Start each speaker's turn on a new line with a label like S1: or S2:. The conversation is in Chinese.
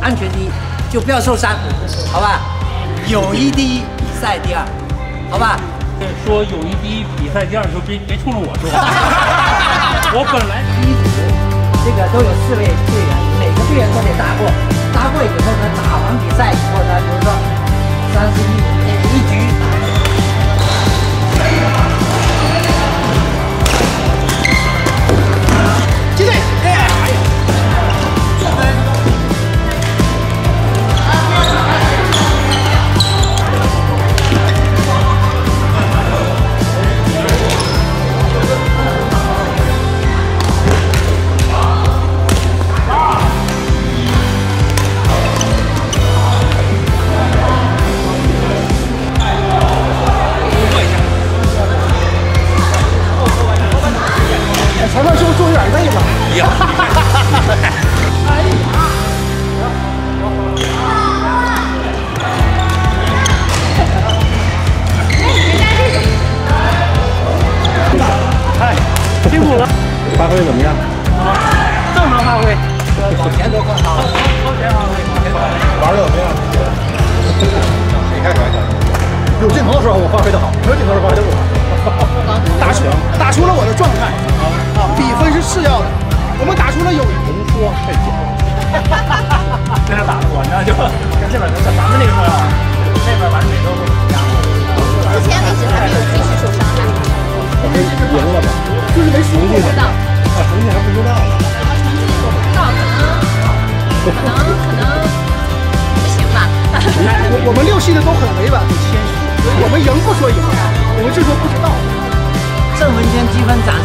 S1: 安全第一，就不要受伤，好吧？友谊第一，比赛第二，好吧？
S2: 说友谊第一，比赛第二，就别别冲着我说。我本来
S1: 第一组这个都有四位队员，每个队员都得搭过，搭过以后
S3: 发挥怎么样？
S1: 正常发挥，往前多靠靠，靠前发挥，
S3: 玩的怎么样？你开始玩有镜头的时候我发挥的好，没有镜头的时候发挥的不好。
S4: 我们六系的都很委婉很谦虚我们赢不说赢我们就说不知道。郑文先积分攒